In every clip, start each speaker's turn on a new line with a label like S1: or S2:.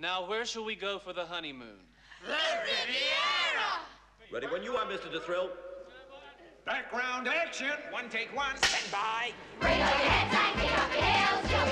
S1: Now, where shall we go for the honeymoon?
S2: The Riviera!
S3: Ready when you are, Mr. DeThrill.
S4: Background action. One take one. Stand by.
S2: Bring up your heads and kick up your heels.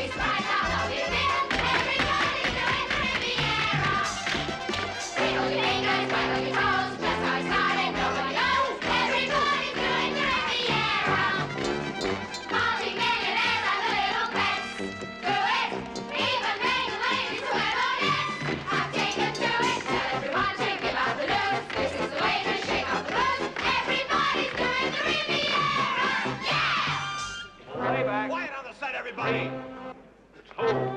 S2: toe.